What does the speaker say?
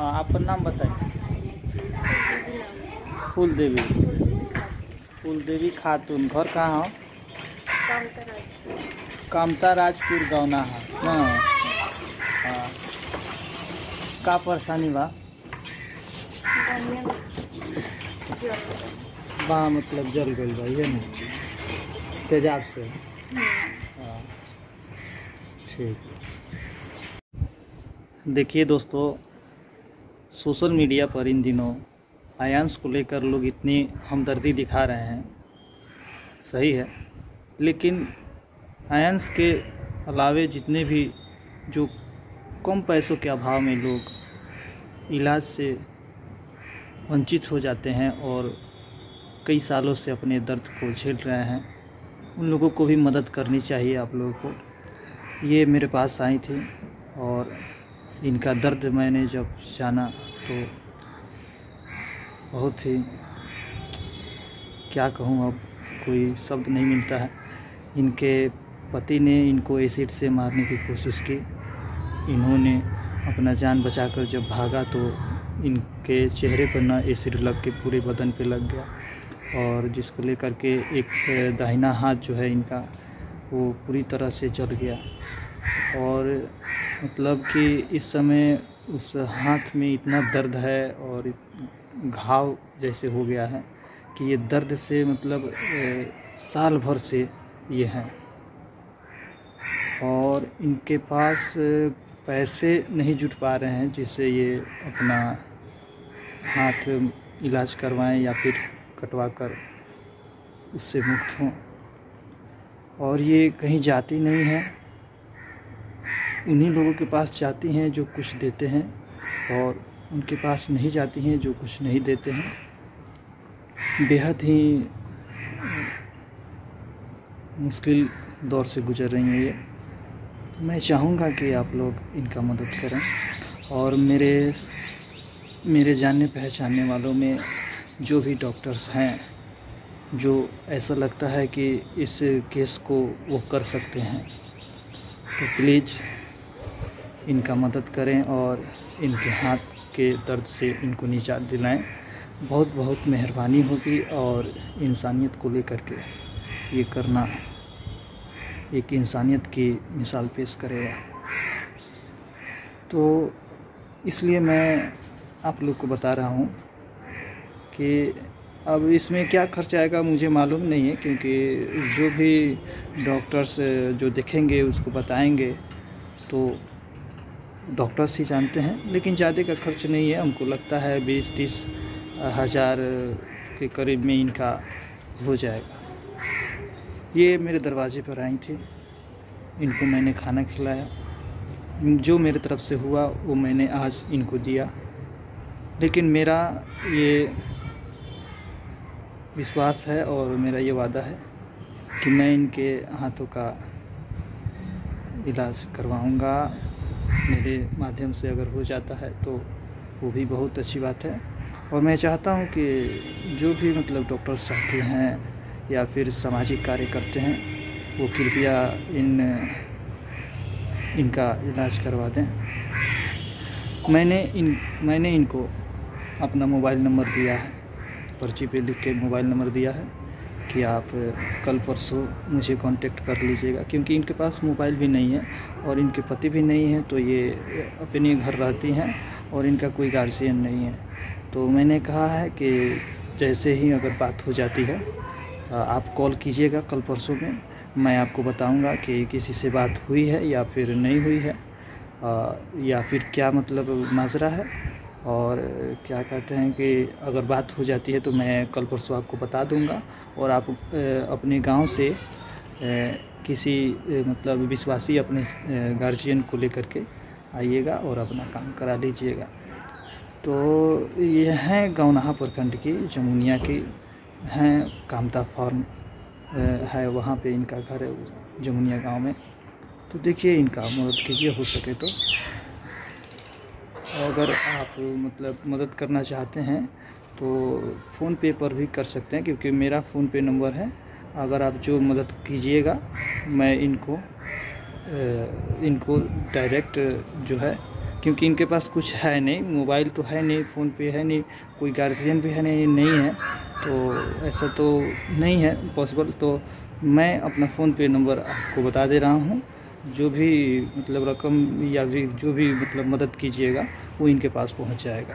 हाँ आपका नाम बताइए फूल देवी फूल देवी खातून। घर कहाँ हो? कामता राजपुर गौना है? ना हाँ। का परेशानी बा? बा मतलब जल गई बा ये नहीं तेजाब से? हाँ। ठीक। देखिए दोस्तों सोशल मीडिया पर इन दिनों आयांश को लेकर लोग इतनी हमदर्दी दिखा रहे हैं। सही है। लेकिन आयांश के अलावे जितने भी जो कम पैसों के अभाव में लोग इलाज से वंचित हो जाते हैं और कई सालों से अपने दर्द को झेल रहे हैं, उन लोगों को भी मदद करनी चाहिए आप लोगों को। ये मेरे पास आई थी और इनका दर्द मैंने जब जाना तो बहुत ही, क्या कहूँ अब, कोई शब्द नहीं मिलता है। इनके पति ने इनको एसिड से मारने की कोशिश की। इन्होंने अपना जान बचाकर जब भागा तो इनके चेहरे पर ना एसिड लग के पूरे बदन पे लग गया। और जिसको लेकर के एक दाहिना हाथ जो है इनका, वो पूरी तरह से जल गया। और मतलब कि इस समय उस हाथ में इतना दर्द है और घाव जैसे हो गया है कि ये दर्द से मतलब साल भर से ये हैं। और इनके पास पैसे नहीं जुट पा रहे हैं जिससे ये अपना हाथ इलाज करवाएँ या फिर कटवा कर उससे मुक्त हों। और ये कहीं जाती नहीं है। उन्हीं लोगों के पास जाती हैं जो कुछ देते हैं और उनके पास नहीं जाती हैं जो कुछ नहीं देते हैं। बेहद ही मुश्किल दौर से गुजर रही हैं ये। तो मैं चाहूँगा कि आप लोग इनका मदद करें और मेरे मेरे जानने पहचानने वालों में जो भी डॉक्टर्स हैं, जो ऐसा लगता है कि इस केस को वो कर सकते हैं। तो प्लीज़ इनका मदद करें और इनके हाथ के दर्द से इनको निजात दिलाएँ। बहुत बहुत मेहरबानी होगी और इंसानियत को लेकर के ये करना एक इंसानियत की मिसाल पेश करेगा। तो इसलिए मैं आप लोग को बता रहा हूँ कि अब इसमें क्या खर्च आएगा मुझे मालूम नहीं है क्योंकि जो भी डॉक्टर्स जो देखेंगे, उसको बताएँगे तो डॉक्टर्स ही जानते हैं, लेकिन ज़्यादा का खर्च नहीं है। हमको लगता है बीस, तीस हज़ार के करीब में इनका हो जाएगा। ये मेरे दरवाजे पर आई थी। इनको मैंने खाना खिलाया। जो मेरे तरफ़ से हुआ, वो मैंने आज इनको दिया। लेकिन मेरा ये विश्वास है और मेरा ये वादा है कि मैं इनके हाथों का इलाज करवाऊँगा। मेरे माध्यम से अगर हो जाता है तो वो भी बहुत अच्छी बात है। और मैं चाहता हूँ कि जो भी मतलब डॉक्टर्स चाहते हैं या फिर सामाजिक कार्य करते हैं, वो कृपया इन, इनका इलाज करवा दें। मैंने इन, मैंने इनको अपना मोबाइल नंबर दिया है, पर्ची पे लिख के मोबाइल नंबर दिया है। कि आप कल परसों मुझे कांटेक्ट कर लीजिएगा, क्योंकि इनके पास मोबाइल भी नहीं है और इनके पति भी नहीं है तो ये अपने घर रहती हैं और इनका कोई गार्जियन नहीं है। तो मैंने कहा है कि जैसे ही अगर बात हो जाती है आप कॉल कीजिएगा कल परसों में, मैं आपको बताऊँगा कि किसी से बात हुई है या फिर नहीं हुई है या फिर क्या मतलब माजरा है। और क्या कहते हैं कि अगर बात हो जाती है तो मैं कल परसों आपको बता दूँगा और आप अपने गाँव से किसी मतलब विश्वासी अपने गार्जियन को लेकर के आइएगा और अपना काम करा लीजिएगा। तो ये हैं गौनाहा प्रखंड की जमुनिया की, हैं कामता फार्म है वहाँ पे इनका घर है जमुनिया गाँव में। तो देखिए इनका मदद कीजिए, हो सके तो। अगर आप मतलब मदद करना चाहते हैं तो फ़ोन पे पर भी कर सकते हैं, क्योंकि मेरा फ़ोन पे नंबर है। अगर आप जो मदद कीजिएगा, मैं इनको इनको डायरेक्ट जो है, क्योंकि इनके पास कुछ है नहीं, मोबाइल तो है नहीं, फ़ोन पे है नहीं, कोई गार्जियन भी है नहीं नहीं है तो ऐसा तो नहीं है पॉसिबल तो मैं अपना फ़ोन पे नंबर आपको बता दे रहा हूँ। जो भी मतलब रकम या भी, जो भी मतलब मदद कीजिएगा वो इनके पास पहुँच जाएगा।